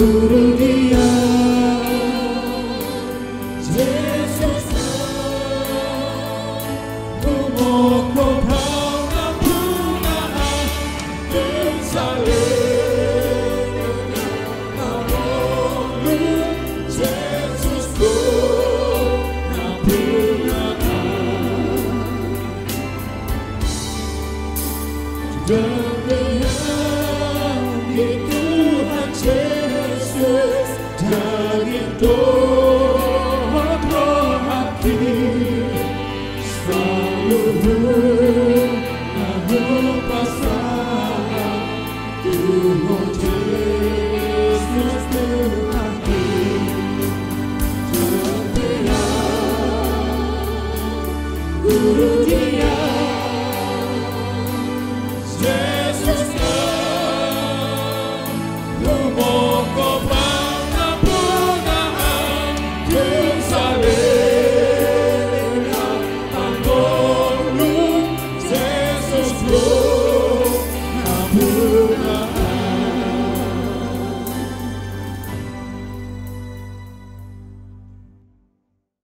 Guru dia Tuhan Yesus Dari doa hati Guru Deya.